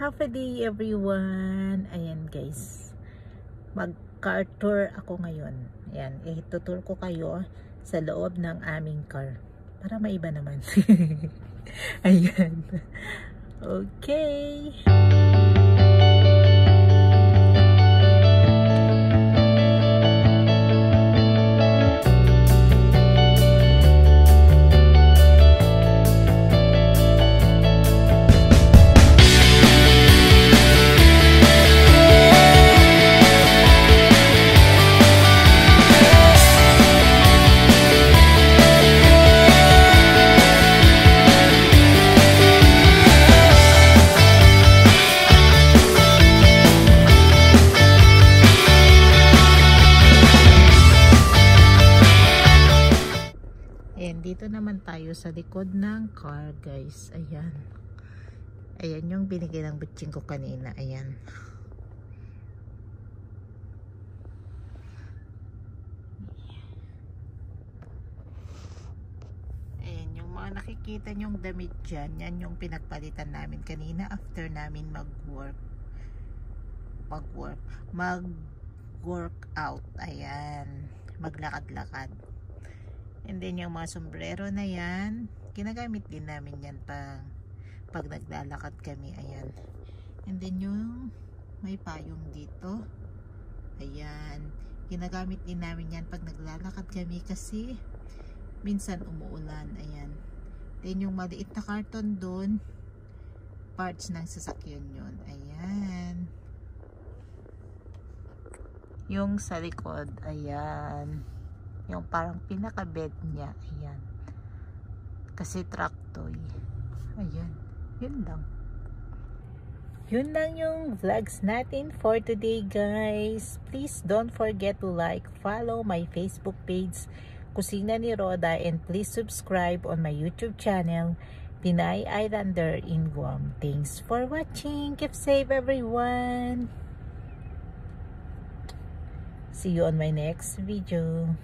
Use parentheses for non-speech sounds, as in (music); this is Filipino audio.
Half a day everyone. Ayan guys. Mag car tour ako ngayon. Ayan. Itutur ko kayo sa loob ng aming car. Para maiba naman. (laughs) Ayan. Okay. Ayan, dito naman tayo sa likod ng car, guys. Ayan. Ayan yung binigay ng bitching ko kanina. Ayan. Ayan, yung mga nakikita nyong damit dyan, yan yung pinagpalitan namin kanina after namin mag-work. Mag-work. Mag-workout. Ayan. Maglakad-lakad. And then yung mga sombrero na yan, ginagamit din namin yan pag, pag naglalakad kami. Ayan. And then yung may payong dito. Ayan. Ginagamit din namin yan pag naglalakad kami kasi minsan umuulan. Ayan. Then yung maliit na karton doon, parts ng sasakyan yun. Ayan. Yung sa likod, ayan. Yung parang pinaka-bed niya. Ayan. Kasi truck toy. Ayan. Yun lang. Yun lang yung vlogs natin for today guys. Please don't forget to like, follow my Facebook page, Kusina ni Roda, and please subscribe on my YouTube channel, Pinay Islander in Guam. Thanks for watching. Keep safe everyone. See you on my next video.